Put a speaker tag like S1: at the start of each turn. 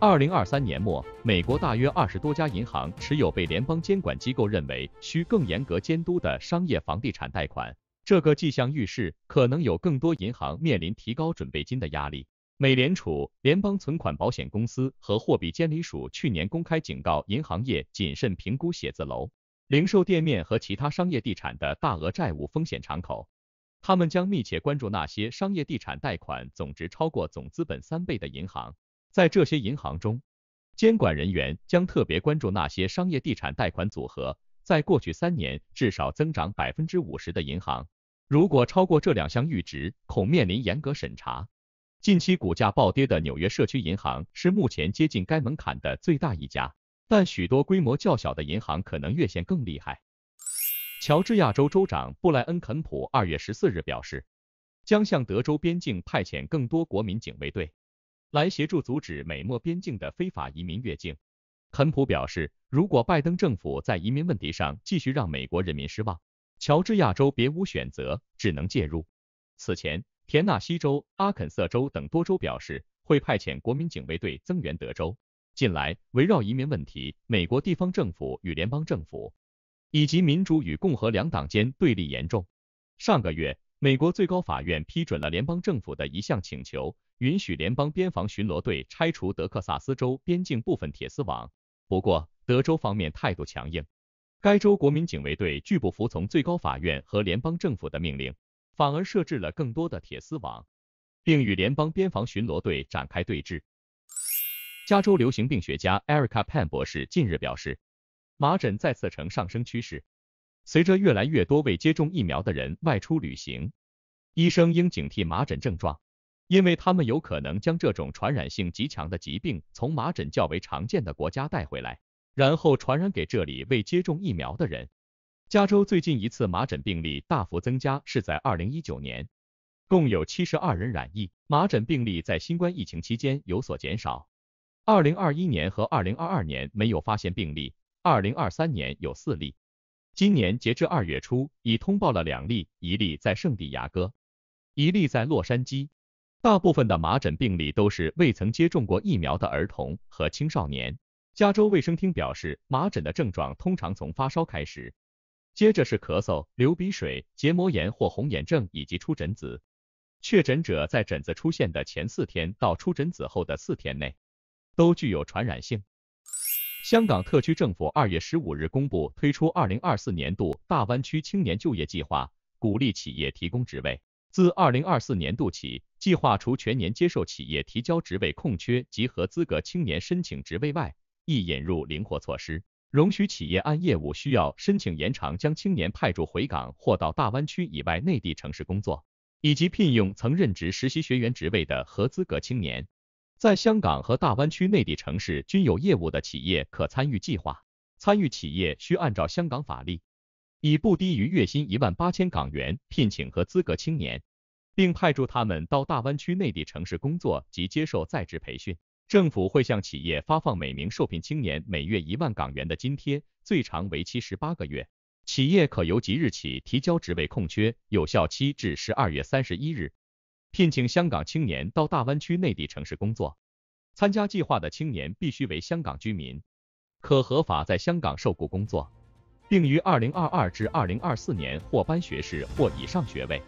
S1: 二零二三年末，美国大约二十多家银行持有被联邦监管机构认为需更严格监督的商业房地产贷款。这个迹象预示，可能有更多银行面临提高准备金的压力。美联储、联邦存款保险公司和货币监理署去年公开警告银行业谨慎评估写字楼、零售店面和其他商业地产的大额债务风险敞口。他们将密切关注那些商业地产贷款总值超过总资本三倍的银行。在这些银行中，监管人员将特别关注那些商业地产贷款组合在过去三年至少增长百分之五十的银行。如果超过这两项阈值，恐面临严格审查。近期股价暴跌的纽约社区银行是目前接近该门槛的最大一家，但许多规模较小的银行可能越线更厉害。乔治亚州州长布莱恩·肯普二月十四日表示，将向德州边境派遣更多国民警卫队。来协助阻止美墨边境的非法移民越境。肯普表示，如果拜登政府在移民问题上继续让美国人民失望，乔治亚州别无选择，只能介入。此前，田纳西州、阿肯色州等多州表示会派遣国民警卫队增援德州。近来，围绕移民问题，美国地方政府与联邦政府以及民主与共和两党间对立严重。上个月，美国最高法院批准了联邦政府的一项请求。允许联邦边防巡逻队拆除德克萨斯州边境部分铁丝网，不过德州方面态度强硬，该州国民警卫队拒不服从最高法院和联邦政府的命令，反而设置了更多的铁丝网，并与联邦边防巡逻队展开对峙。加州流行病学家 Erica Pan 博士近日表示，麻疹再次呈上升趋势，随着越来越多未接种疫苗的人外出旅行，医生应警惕麻疹症状。因为他们有可能将这种传染性极强的疾病从麻疹较为常见的国家带回来，然后传染给这里未接种疫苗的人。加州最近一次麻疹病例大幅增加是在二零一九年，共有七十二人染疫。麻疹病例在新冠疫情期间有所减少。二零二一年和二零二二年没有发现病例，二零二三年有四例。今年截至二月初已通报了两例，一例在圣地亚哥，一例在洛杉矶。大部分的麻疹病例都是未曾接种过疫苗的儿童和青少年。加州卫生厅表示，麻疹的症状通常从发烧开始，接着是咳嗽、流鼻水、结膜炎或红眼症以及出疹子。确诊者在疹子出现的前四天到出疹子后的四天内都具有传染性。香港特区政府二月十五日公布推出二零二四年度大湾区青年就业计划，鼓励企业提供职位。自二零二四年度起。计划除全年接受企业提交职位空缺及合资格青年申请职位外，亦引入灵活措施，容许企业按业务需要申请延长将青年派驻回港或到大湾区以外内地城市工作，以及聘用曾任职实习学员职位的合资格青年。在香港和大湾区内地城市均有业务的企业可参与计划，参与企业需按照香港法律，以不低于月薪一万八千港元聘请合资格青年。并派驻他们到大湾区内地城市工作及接受在职培训。政府会向企业发放每名受聘青年每月一万港元的津贴，最长为期十八个月。企业可由即日起提交职位空缺，有效期至十二月三十一日，聘请香港青年到大湾区内地城市工作。参加计划的青年必须为香港居民，可合法在香港受雇工作，并于二零二二至二零二四年获颁学士或以上学位。